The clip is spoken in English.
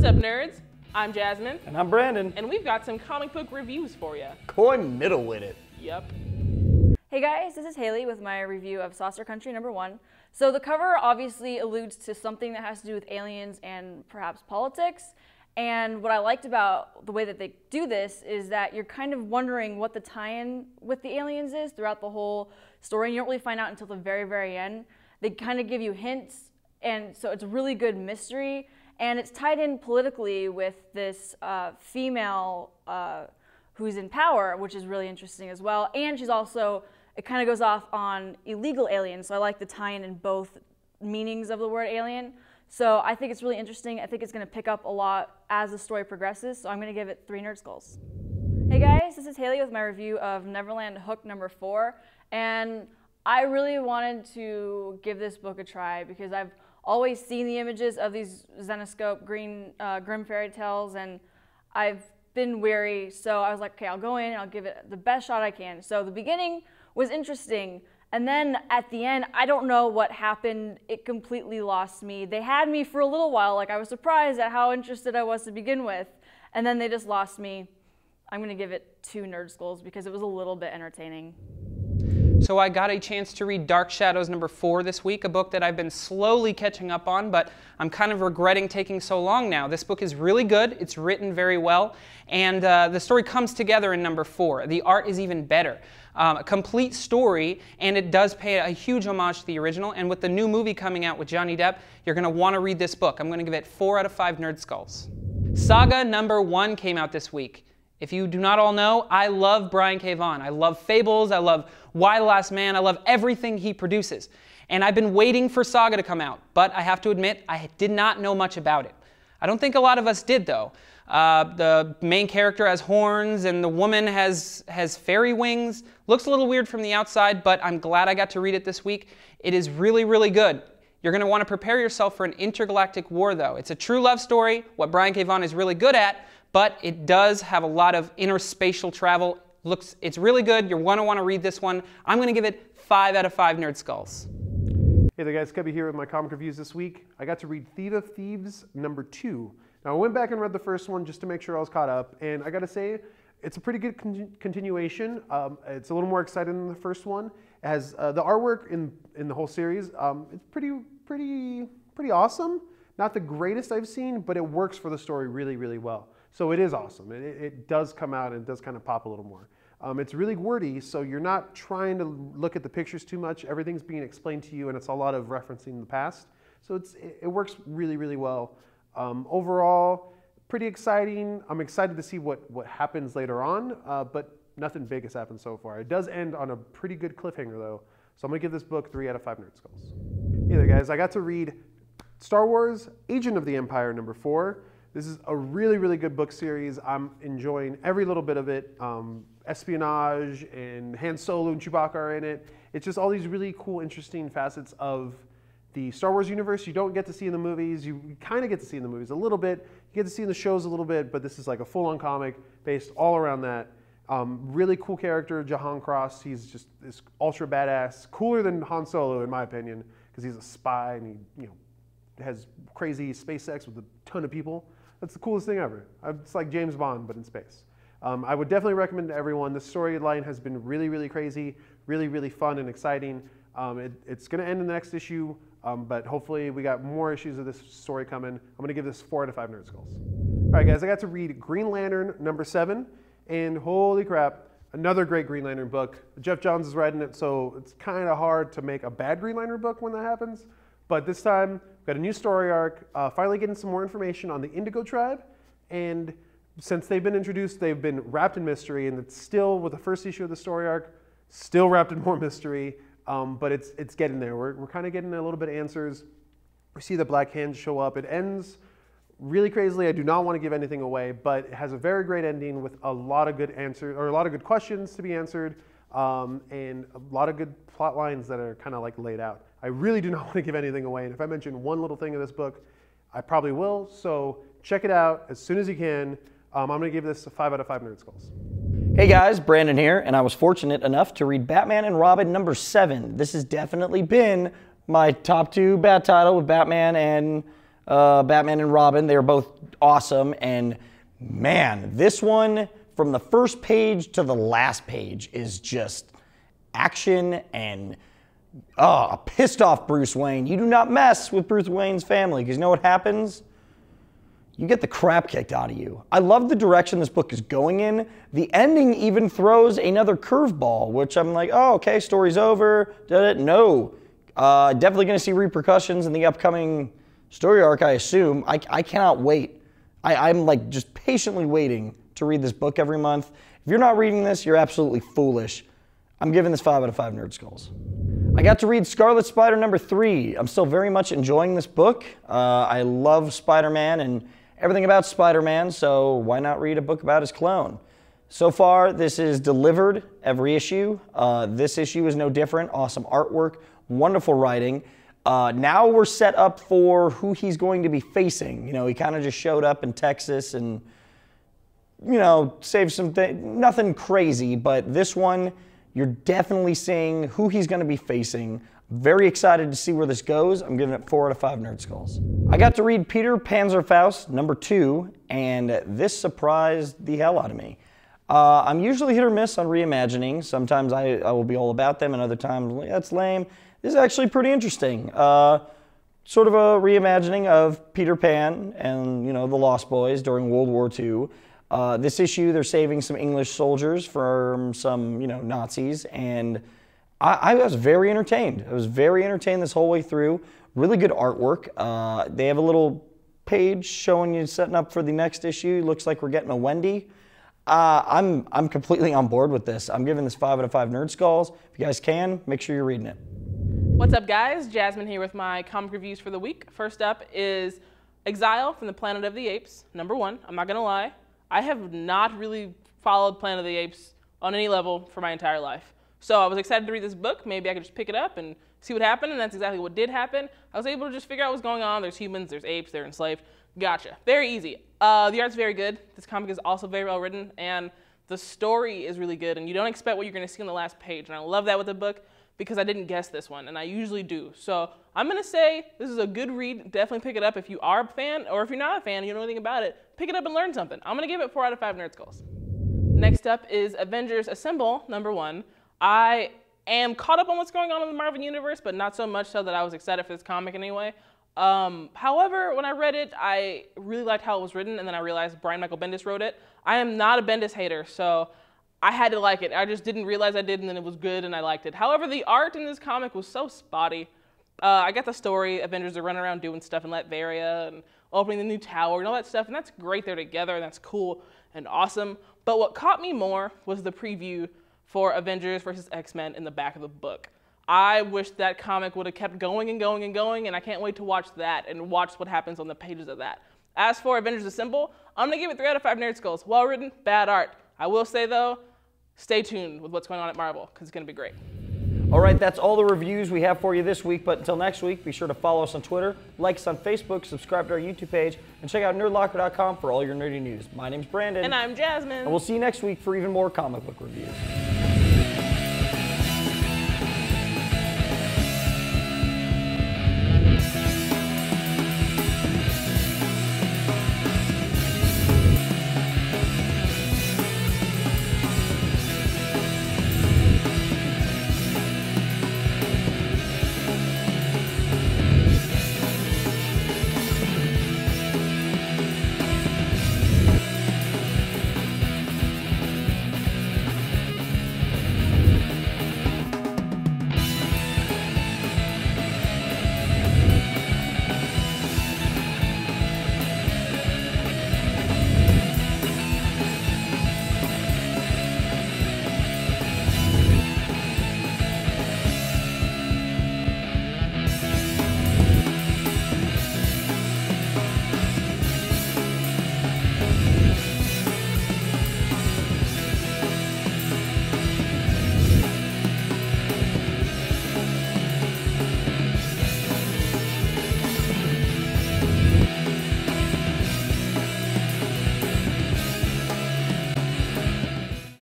What's up, nerds? I'm Jasmine, And I'm Brandon. and we've got some comic book reviews for you. Coin middle with it. Yep. Hey guys, this is Haley with my review of Saucer Country number one. So the cover obviously alludes to something that has to do with aliens and perhaps politics. And what I liked about the way that they do this is that you're kind of wondering what the tie-in with the aliens is throughout the whole story. And you don't really find out until the very, very end. They kind of give you hints, and so it's a really good mystery. And it's tied in politically with this uh, female uh, who's in power, which is really interesting as well. And she's also, it kind of goes off on illegal aliens. So I like the tie in in both meanings of the word alien. So I think it's really interesting. I think it's going to pick up a lot as the story progresses. So I'm going to give it three nerd skulls. Hey guys, this is Haley with my review of Neverland Hook number four. And I really wanted to give this book a try because I've always seen the images of these Zenescope green uh, Grimm fairy tales and I've been weary. So I was like, okay, I'll go in and I'll give it the best shot I can. So the beginning was interesting. And then at the end, I don't know what happened. It completely lost me. They had me for a little while. Like I was surprised at how interested I was to begin with. And then they just lost me. I'm gonna give it two nerd skulls because it was a little bit entertaining. So I got a chance to read Dark Shadows number four this week, a book that I've been slowly catching up on, but I'm kind of regretting taking so long now. This book is really good, it's written very well, and uh, the story comes together in number four. The art is even better. Um, a complete story, and it does pay a huge homage to the original. And with the new movie coming out with Johnny Depp, you're going to want to read this book. I'm going to give it four out of five Nerd Skulls. Saga number one came out this week. If you do not all know, I love Brian K. Vaughan. I love Fables, I love Y the Last Man, I love everything he produces. And I've been waiting for Saga to come out, but I have to admit, I did not know much about it. I don't think a lot of us did, though. Uh, the main character has horns, and the woman has, has fairy wings. Looks a little weird from the outside, but I'm glad I got to read it this week. It is really, really good. You're going to want to prepare yourself for an intergalactic war, though. It's a true love story, what Brian K. Vaughan is really good at, but it does have a lot of interspatial travel. Looks, it's really good. You're going to want to read this one. I'm going to give it five out of five Nerd Skulls. Hey there guys, Cubby here with my comic reviews this week. I got to read of Thieves number two. Now I went back and read the first one just to make sure I was caught up, and I gotta say, it's a pretty good con- continuation. Um, it's a little more exciting than the first one. It has uh, the artwork in in the whole series. Um, it's pretty pretty pretty awesome. Not the greatest I've seen, but it works for the story really really well. So it is awesome. It, it does come out and does kind of pop a little more. Um, it's really wordy, so you're not trying to look at the pictures too much. Everything's being explained to you, and it's a lot of referencing the past. So it's, it, it works really, really well. Um, overall, pretty exciting. I'm excited to see what, what happens later on, uh, but nothing big has happened so far. It does end on a pretty good cliffhanger, though. So I'm to give this book three out of five Nerd Skulls. Hey there, guys. I got to read Star Wars Agent of the Empire number four. This is a really, really good book series. I'm enjoying every little bit of it. Um, espionage and Han Solo and Chewbacca are in it. It's just all these really cool, interesting facets of the Star Wars universe you don't get to see in the movies. You kind of get to see in the movies a little bit. You get to see in the shows a little bit, but this is like a full-on comic based all around that. Um, really cool character, Jahan Cross. He's just this ultra badass, cooler than Han Solo in my opinion, because he's a spy and he, you know, has crazy space sex with a ton of people. That's the coolest thing ever. It's like James Bond, but in space. Um, I would definitely recommend to everyone. The storyline has been really, really crazy, really, really fun and exciting. Um, it, it's going to end in the next issue, um, but hopefully we got more issues of this story coming. I'm going to give this four out of five Nerd Skulls. All right, guys, I got to read Green Lantern number seven, and holy crap, another great Green Lantern book. Geoff Johns is writing it, so it's kind of hard to make a bad Green Lantern book when that happens. But this time, got a new story arc, uh, finally getting some more information on the Indigo Tribe, and since they've been introduced, they've been wrapped in mystery, and it's still, with the first issue of the story arc, still wrapped in more mystery, um, but it's, it's getting there. We're, we're kind of getting a little bit of answers. We see the Black Hands show up. It ends really crazily. I do not want to give anything away, but it has a very great ending with a lot of good answers, or a lot of good questions to be answered, um, and a lot of good plot lines that are kind of like laid out. I really do not want to give anything away, and if I mention one little thing in this book, I probably will, so check it out as soon as you can. Um, I'm going to give this a 5 out of 5 Nerd Skulls. Hey guys, Brandon here, and I was fortunate enough to read Batman and Robin number 7. This has definitely been my top two bat title with Batman and uh, Batman and Robin. They are both awesome. And man, this one from the first page to the last page is just action and oh, pissed off Bruce Wayne. You do not mess with Bruce Wayne's family because you know what happens? You get the crap kicked out of you. I love the direction this book is going in. The ending even throws another curveball, which I'm like, oh, okay, story's over. Did it? No. Uh, definitely going to see repercussions in the upcoming story arc, I assume. I, I cannot wait. I, I'm like just patiently waiting to read this book every month. If you're not reading this, you're absolutely foolish. I'm giving this five out of five nerd skulls. I got to read Scarlet Spider number three. I'm still very much enjoying this book. Uh, I love Spider Man and everything about Spider Man, so why not read a book about his clone? So far, this is delivered every issue. Uh, this issue is no different. Awesome artwork, wonderful writing. Uh, now we're set up for who he's going to be facing. You know, he kind of just showed up in Texas and, you know, saved some things. Nothing crazy, but this one, you're definitely seeing who he's going to be facing. Very excited to see where this goes. I'm giving it four out of five nerd skulls. I got to read Peter Panzerfaust number two, and this surprised the hell out of me. Uh, I'm usually hit or miss on reimagining. Sometimes I, I, will be all about them, and other times that's lame. This is actually pretty interesting. Uh, sort of a reimagining of Peter Pan and you know the Lost Boys during World War II. Uh, this issue, they're saving some English soldiers from some you know Nazis, and I, I, was very entertained. I was very entertained this whole way through. Really good artwork. Uh, they have a little page showing you setting up for the next issue. Looks like we're getting a Wendy. Uh, I'm I'm completely on board with this. I'm giving this five out of five nerd skulls. If you guys can, make sure you're reading it. What's up, guys? Jasmine here with my comic reviews for the week. First up is Exile from the Planet of the Apes, number one. I'm not gonna lie, I have not really followed Planet of the Apes on any level for my entire life. So I was excited to read this book. Maybe I could just pick it up and see what happened, and that's exactly what did happen. I was able to just figure out what's going on. There's humans, there's apes, they're enslaved. Gotcha. Very easy. Uh, the art's very good. This comic is also very well written, and the story is really good, and you don't expect what you're going to see on the last page. And I love that with the book because I didn't guess this one, and I usually do. So I'm to say this is a good read. Definitely pick it up if you are a fan, or if you're not a fan you don't know anything about it, pick it up and learn something. I'm to give it 4 out of 5 Nerd Skulls. Next up is Avengers Assemble, number one. I am caught up on what's going on in the Marvel Universe, but not so much so that I was excited for this comic anyway. Um, however, when I read it, I really liked how it was written, and then I realized Brian Michael Bendis wrote it. I am not a Bendis hater, so I had to like it. I just didn't realize I did, and then it was good, and I liked it. However, the art in this comic was so spotty. Uh, I got the story. Avengers are running around doing stuff in Latveria and opening the new tower and all that stuff, and that's great. They're together, and that's cool and awesome. But what caught me more was the preview for Avengers versus X-Men in the back of the book. I wish that comic would have kept going and going and going, and I can't wait to watch that and watch what happens on the pages of that. As for Avengers Assemble, I'm gonna give it 3 out of 5 Nerd Skulls. Well written, bad art. I will say though, stay tuned with what's going on at Marvel, because it's gonna be great. All right, that's all the reviews we have for you this week. But until next week, be sure to follow us on Twitter, like us on Facebook, subscribe to our YouTube page, and check out nerdlocker.com for all your nerdy news. My name's Brandon. And I'm Jasmine. And we'll see you next week for even more comic book reviews.